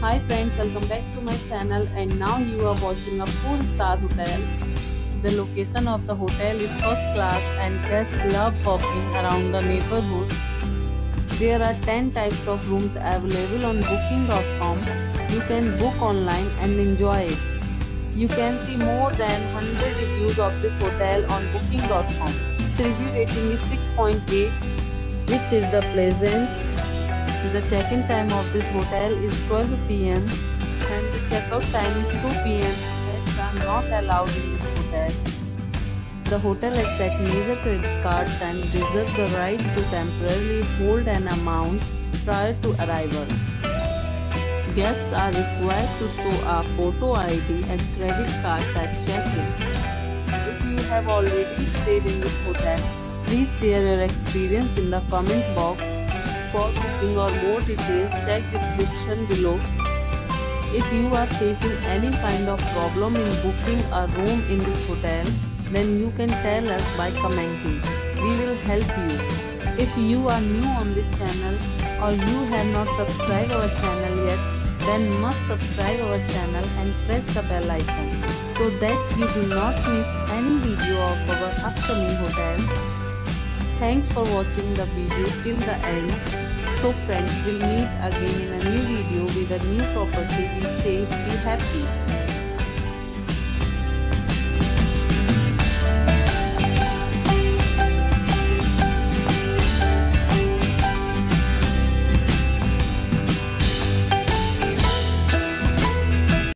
Hi friends, welcome back to my channel and now you are watching a 4-star hotel. The location of the hotel is first class and guests love walking around the neighborhood. There are 10 types of rooms available on booking.com. You can book online and enjoy it. You can see more than 100 reviews of this hotel on booking.com. Its review rating is 6.8 which is the pleasant the check-in time of this hotel is 12 pm and the checkout time is 2 pm. Pets are not allowed in this hotel. The hotel accepts major credit cards and reserves the right to temporarily hold an amount prior to arrival. Guests are required to show a photo ID and credit cards at check-in. If you have already stayed in this hotel, please share your experience in the comment box for booking or more details, check description below. If you are facing any kind of problem in booking a room in this hotel, then you can tell us by commenting. We will help you. If you are new on this channel or you have not subscribed our channel yet, then must subscribe our channel and press the bell icon so that you do not miss any video of our upcoming hotel. Thanks for watching the video till the end. So friends, we'll meet again in a new video with a new property. Be safe, be happy.